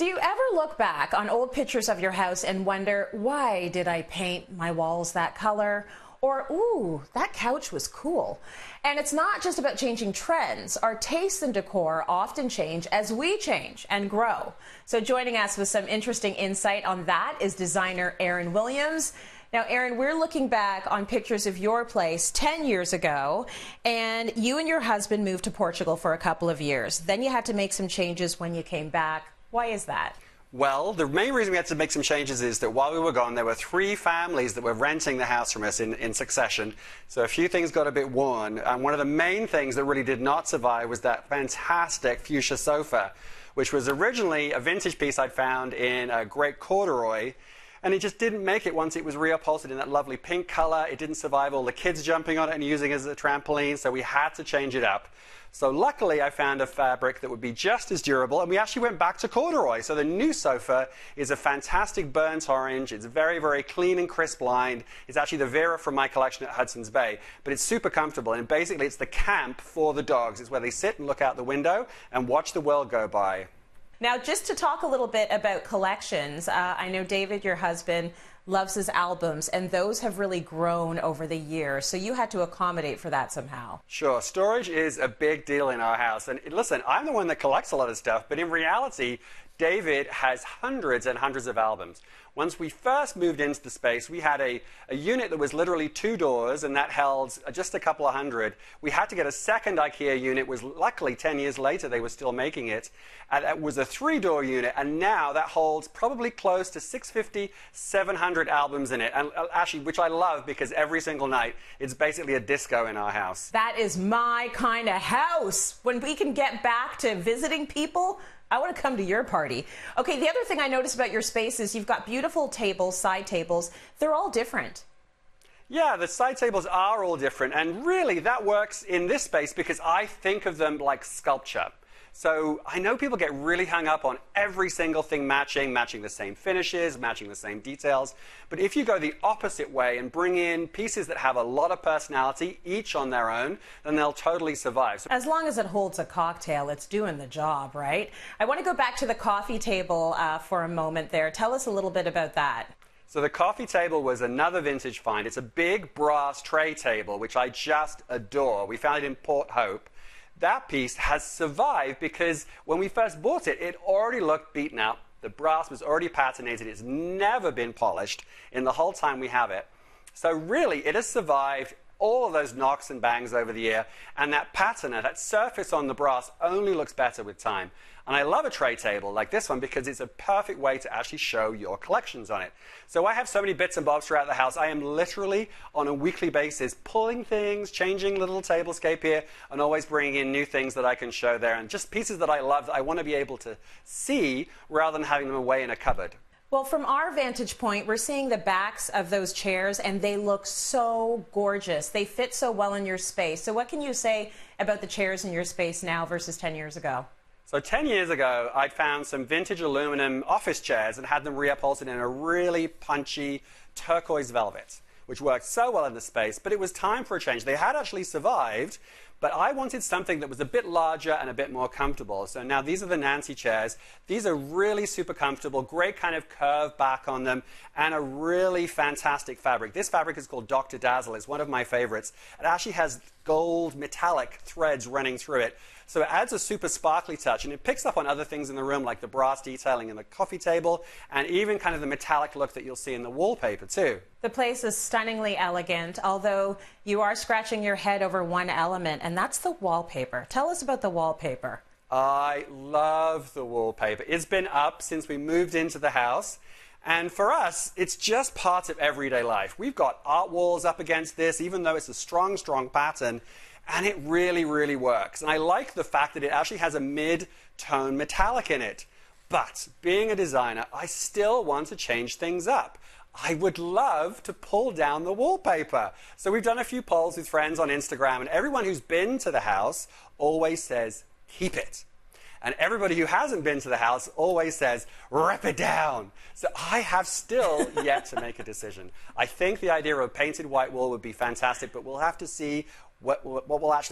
Do you ever look back on old pictures of your house and wonder, why did I paint my walls that color? Or, ooh, that couch was cool. And it's not just about changing trends. Our tastes in decor often change as we change and grow. So, joining us with some interesting insight on that is designer Arren Williams. Now, Arren, we're looking back on pictures of your place 10 years ago, and you and your husband moved to Portugal for a couple of years. Then you had to make some changes when you came back. Why is that? Well, the main reason we had to make some changes is that while we were gone, there were three families that were renting the house from us in, in succession. So a few things got a bit worn. And one of the main things that really did not survive was that fantastic fuchsia sofa, which was originally a vintage piece I'd found in a great corduroy. And it just didn't make it once it was reupholstered in that lovely pink color. It didn't survive all the kids jumping on it and using it as a trampoline, so we had to change it up. So luckily, I found a fabric that would be just as durable, and we actually went back to corduroy. So the new sofa is a fantastic burnt orange. It's very, very clean and crisp lined. It's actually the Vera from my collection at Hudson's Bay, but it's super comfortable. And basically, it's the camp for the dogs. It's where they sit and look out the window and watch the world go by. Now, just to talk a little bit about collections, uh, I know David, your husband, loves his albums, and those have really grown over the years. So you had to accommodate for that somehow. Sure. Storage is a big deal in our house. And listen, I'm the one that collects a lot of stuff, but in reality, David has hundreds and hundreds of albums. Once we first moved into the space, we had a, a unit that was literally two doors, and that held just a couple of hundred. We had to get a second IKEA unit. Was luckily 10 years later they were still making it. And it was a three-door unit, and now that holds probably close to 650, 700 albums in it. And uh, actually, which I love because every single night it's basically a disco in our house. That is my kind of house. When we can get back to visiting people I want to come to your party. Okay, the other thing I noticed about your space is you've got beautiful tables, side tables. They're all different. Yeah, the side tables are all different, and really that works in this space because I think of them like sculpture. So I know people get really hung up on every single thing matching, matching the same finishes, matching the same details. But if you go the opposite way and bring in pieces that have a lot of personality, each on their own, then they'll totally survive. So as long as it holds a cocktail, it's doing the job, right? I want to go back to the coffee table uh, for a moment there. Tell us a little bit about that. So the coffee table was another vintage find. It's a big brass tray table, which I just adore. We found it in Port Hope that piece has survived because when we first bought it, it already looked beaten up. The brass was already patinated. It's never been polished in the whole time we have it. So really, it has survived all of those knocks and bangs over the year, and that patina, that surface on the brass, only looks better with time. And I love a tray table like this one because it's a perfect way to actually show your collections on it. So I have so many bits and bobs throughout the house. I am literally on a weekly basis pulling things, changing little tablescape here, and always bringing in new things that I can show there, and just pieces that I love that I want to be able to see rather than having them away in a cupboard. Well, from our vantage point, we're seeing the backs of those chairs and they look so gorgeous. They fit so well in your space. So, what can you say about the chairs in your space now versus 10 years ago? So 10 years ago, I found some vintage aluminum office chairs and had them reupholstered in a really punchy turquoise velvet, which worked so well in the space, but it was time for a change. They had actually survived, but I wanted something that was a bit larger and a bit more comfortable. So now these are the Nancy chairs. These are really super comfortable, great kind of curve back on them, and a really fantastic fabric. This fabric is called Dr. Dazzle. It's one of my favorites. It actually has gold metallic threads running through it. So it adds a super sparkly touch, and it picks up on other things in the room, like the brass detailing in the coffee table, and even kind of the metallic look that you'll see in the wallpaper, too. The place is stunningly elegant, although you are scratching your head over one element, and that's the wallpaper. Tell us about the wallpaper. I love the wallpaper. It's been up since we moved into the house. And for us, it's just part of everyday life. We've got art walls up against this, even though it's a strong, strong pattern and it really, really works. And I like the fact that it actually has a mid-tone metallic in it. But being a designer, I still want to change things up. I would love to pull down the wallpaper. So we've done a few polls with friends on Instagram, and everyone who's been to the house always says, keep it. And everybody who hasn't been to the house always says, rip it down. So I have still yet to make a decision. I think the idea of a painted white wall would be fantastic, but we'll have to see what, what will actually